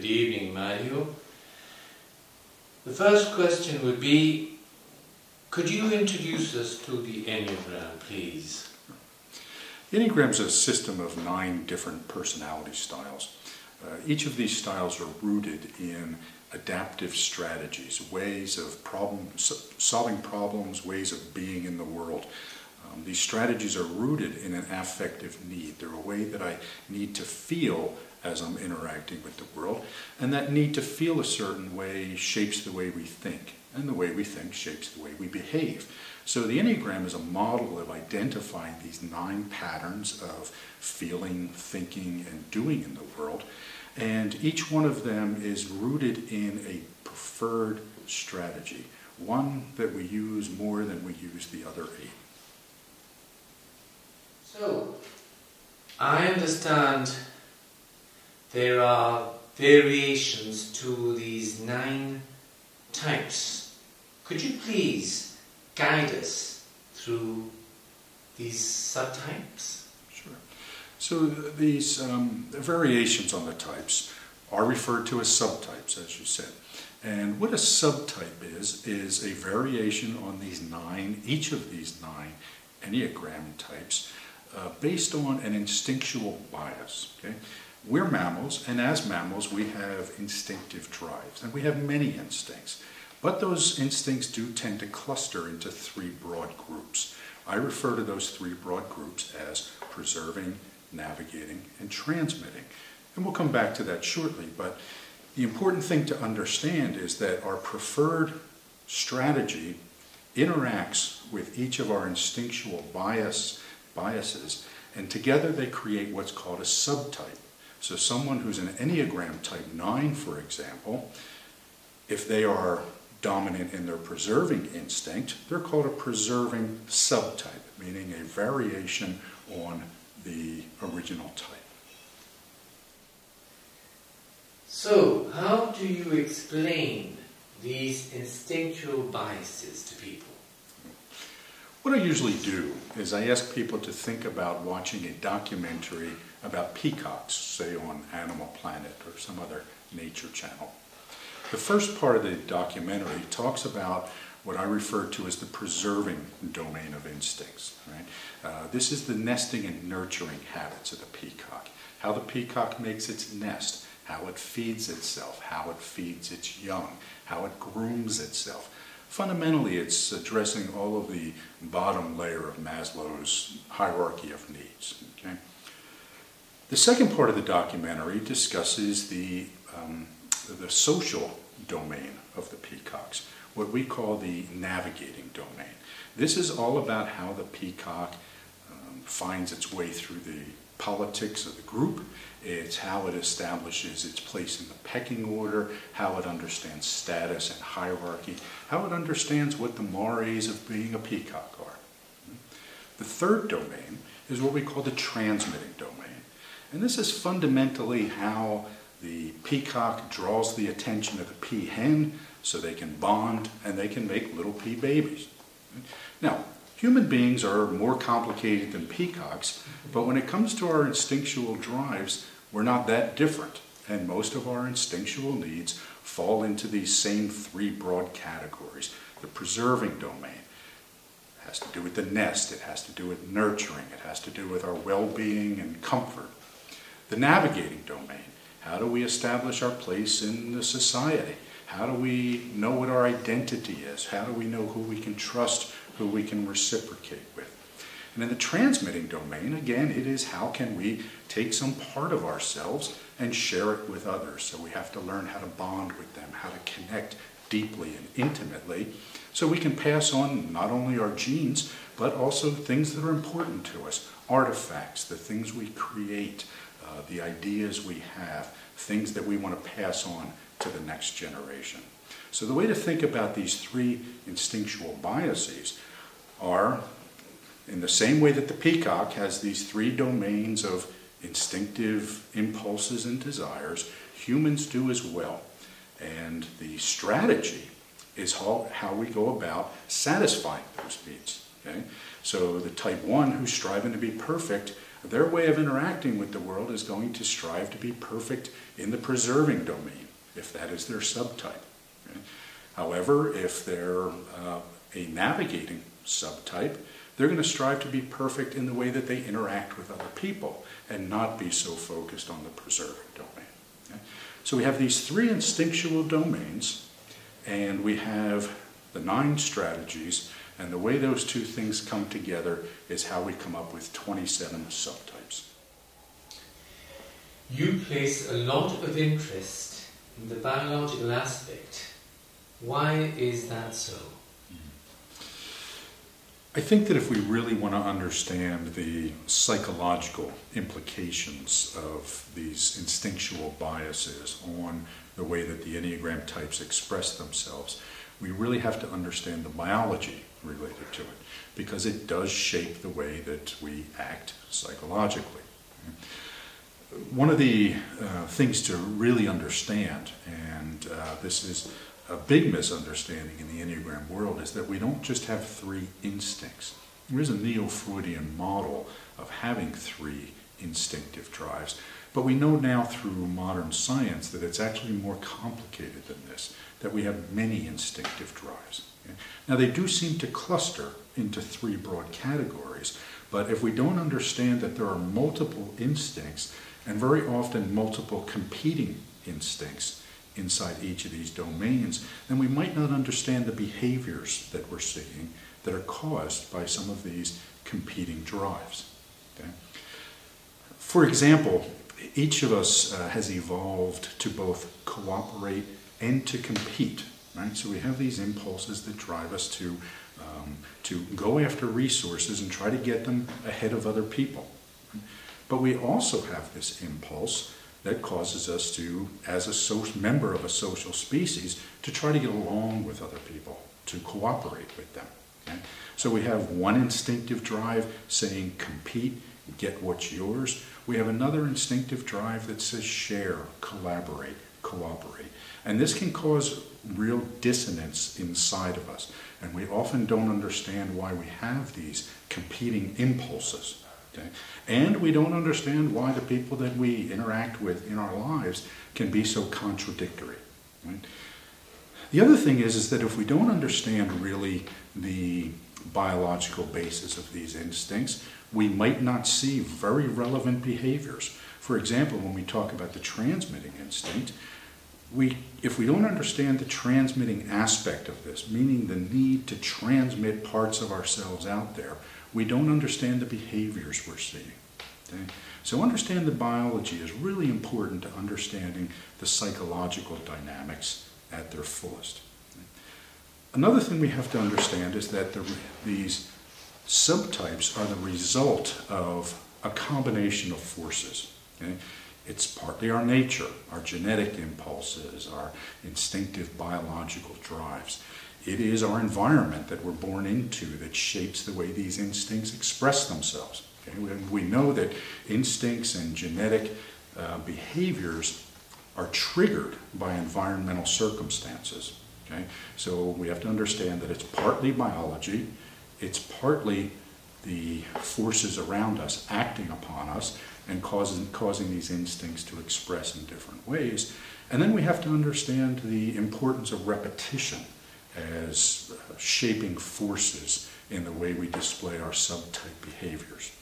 Good evening, Mario. The first question would be, could you introduce us to the Enneagram, please? The Enneagram is a system of nine different personality styles. Uh, each of these styles are rooted in adaptive strategies, ways of problem, solving problems, ways of being in the world. Um, these strategies are rooted in an affective need. They're a way that I need to feel as I'm interacting with the world, and that need to feel a certain way shapes the way we think, and the way we think shapes the way we behave. So the Enneagram is a model of identifying these nine patterns of feeling, thinking, and doing in the world, and each one of them is rooted in a preferred strategy, one that we use more than we use the other eight. So, I understand there are variations to these nine types. Could you please guide us through these subtypes? Sure. So these um, variations on the types are referred to as subtypes, as you said. And what a subtype is, is a variation on these nine, each of these nine Enneagram types, uh, based on an instinctual bias. Okay? We're mammals, and as mammals, we have instinctive drives, and we have many instincts. But those instincts do tend to cluster into three broad groups. I refer to those three broad groups as preserving, navigating, and transmitting. And we'll come back to that shortly, but the important thing to understand is that our preferred strategy interacts with each of our instinctual bias, biases, and together they create what's called a subtype. So someone who's an Enneagram type 9, for example, if they are dominant in their preserving instinct, they're called a preserving subtype, meaning a variation on the original type. So, how do you explain these instinctual biases to people? What I usually do is I ask people to think about watching a documentary about peacocks, say on Animal Planet or some other nature channel. The first part of the documentary talks about what I refer to as the preserving domain of instincts. Right? Uh, this is the nesting and nurturing habits of the peacock. How the peacock makes its nest, how it feeds itself, how it feeds its young, how it grooms itself. Fundamentally, it's addressing all of the bottom layer of Maslow's hierarchy of needs. Okay? The second part of the documentary discusses the, um, the social domain of the peacocks what we call the navigating domain. This is all about how the peacock um, finds its way through the politics of the group. It's how it establishes its place in the pecking order, how it understands status and hierarchy, how it understands what the mores of being a peacock are. The third domain is what we call the transmitting domain. And this is fundamentally how the peacock draws the attention of the peahen so they can bond and they can make little pea babies. Now, human beings are more complicated than peacocks, but when it comes to our instinctual drives, we're not that different. And most of our instinctual needs fall into these same three broad categories. The preserving domain has to do with the nest, it has to do with nurturing, it has to do with our well-being and comfort. The navigating domain, how do we establish our place in the society? How do we know what our identity is? How do we know who we can trust, who we can reciprocate with? And in the transmitting domain, again, it is how can we take some part of ourselves and share it with others. So we have to learn how to bond with them, how to connect deeply and intimately, so we can pass on not only our genes, but also things that are important to us, artifacts, the things we create, uh, the ideas we have, things that we want to pass on to the next generation. So the way to think about these three instinctual biases are in the same way that the peacock has these three domains of instinctive impulses and desires, humans do as well. And the strategy is how, how we go about satisfying those needs. Okay? So the type 1 who's striving to be perfect, their way of interacting with the world is going to strive to be perfect in the preserving domain, if that is their subtype. Okay? However, if they're uh, a navigating subtype, they're going to strive to be perfect in the way that they interact with other people and not be so focused on the preserving domain. Okay? So we have these three instinctual domains, and we have the nine strategies, and the way those two things come together is how we come up with 27 subtypes. You place a lot of interest in the biological aspect. Why is that so? I think that if we really want to understand the psychological implications of these instinctual biases on the way that the Enneagram types express themselves, we really have to understand the biology related to it because it does shape the way that we act psychologically. One of the uh, things to really understand, and uh, this is a big misunderstanding in the Enneagram world is that we don't just have three instincts. There is a neo-Freudian model of having three instinctive drives, but we know now through modern science that it's actually more complicated than this, that we have many instinctive drives. Now they do seem to cluster into three broad categories, but if we don't understand that there are multiple instincts, and very often multiple competing instincts, inside each of these domains, then we might not understand the behaviors that we're seeing that are caused by some of these competing drives. Okay? For example, each of us uh, has evolved to both cooperate and to compete. Right? So we have these impulses that drive us to, um, to go after resources and try to get them ahead of other people. But we also have this impulse that causes us to, as a social, member of a social species, to try to get along with other people, to cooperate with them. Okay? So we have one instinctive drive saying compete, get what's yours. We have another instinctive drive that says share, collaborate, cooperate. And this can cause real dissonance inside of us. And we often don't understand why we have these competing impulses. Okay? And we don't understand why the people that we interact with in our lives can be so contradictory. Right? The other thing is, is that if we don't understand really the biological basis of these instincts, we might not see very relevant behaviors. For example, when we talk about the transmitting instinct, we, if we don't understand the transmitting aspect of this, meaning the need to transmit parts of ourselves out there, we don't understand the behaviors we're seeing. Okay? So understand the biology is really important to understanding the psychological dynamics at their fullest. Another thing we have to understand is that the, these subtypes are the result of a combination of forces. Okay? It's partly our nature, our genetic impulses, our instinctive biological drives. It is our environment that we're born into that shapes the way these instincts express themselves. Okay? We, know that instincts and genetic uh, behaviors are triggered by environmental circumstances. Okay? So we have to understand that it's partly biology, it's partly the forces around us acting upon us and causing, causing these instincts to express in different ways. And then we have to understand the importance of repetition as shaping forces in the way we display our subtype behaviors.